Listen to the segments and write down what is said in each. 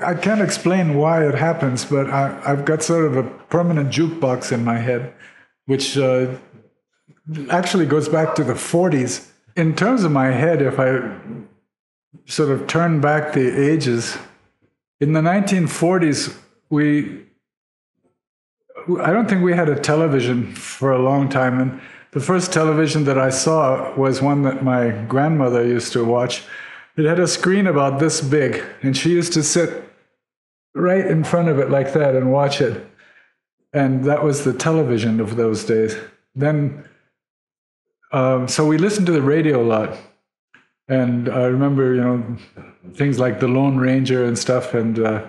I can't explain why it happens, but I, have got sort of a permanent jukebox in my head, which uh, actually goes back to the 40s. In terms of my head, if I sort of turn back the ages, in the 1940s, we I don't think we had a television for a long time. And the first television that I saw was one that my grandmother used to watch. It had a screen about this big, and she used to sit right in front of it like that and watch it. And that was the television of those days. Then, um, so we listened to the radio a lot. And I remember, you know, things like the Lone Ranger and stuff. And uh,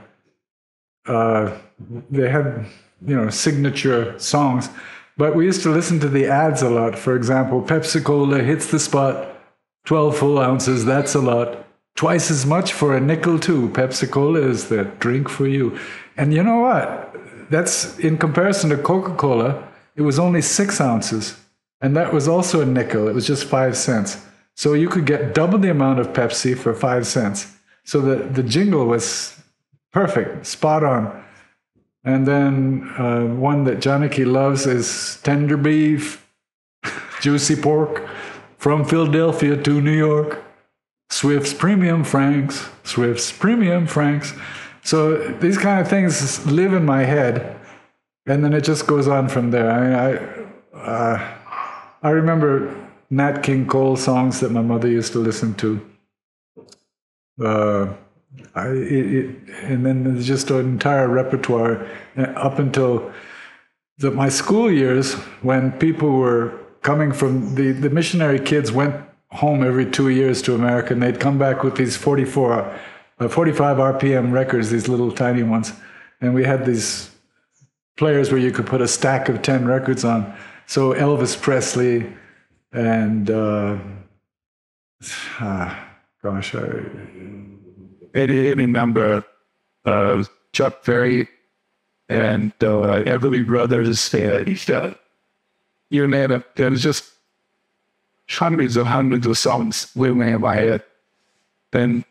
uh, they had, you know, signature songs. But we used to listen to the ads a lot. For example, Pepsi Cola hits the spot, 12 full ounces, that's a lot. Twice as much for a nickel, too. Pepsi Cola is the drink for you. And you know what? That's in comparison to Coca Cola, it was only six ounces. And that was also a nickel, it was just five cents. So you could get double the amount of Pepsi for five cents. So the, the jingle was perfect, spot on. And then uh, one that Janaki loves is tender beef, juicy pork from Philadelphia to New York. Swift's Premium Franks, Swift's Premium Franks. So these kind of things live in my head, and then it just goes on from there. I mean, I uh, I remember Nat King Cole songs that my mother used to listen to. Uh, I, it, it, and then there's just an entire repertoire uh, up until the, my school years when people were coming from the, the missionary kids went home every two years to America and they'd come back with these 44, uh, 45 RPM records, these little tiny ones. And we had these players where you could put a stack of 10 records on. So Elvis Presley and, uh, ah, gosh, I, I remember uh, Chuck Berry and uh, Everly Brothers. Uh, you name there's just hundreds of hundreds of songs we in my head. And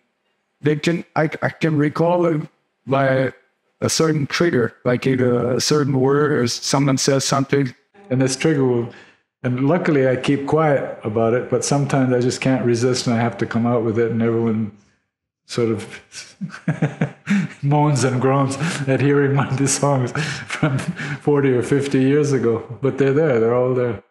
they can, I, I can recall them by a certain trigger, like either a certain word or someone says something. And this trigger will, and luckily I keep quiet about it, but sometimes I just can't resist and I have to come out with it and everyone sort of moans and groans at hearing one of these songs from 40 or 50 years ago. But they're there, they're all there.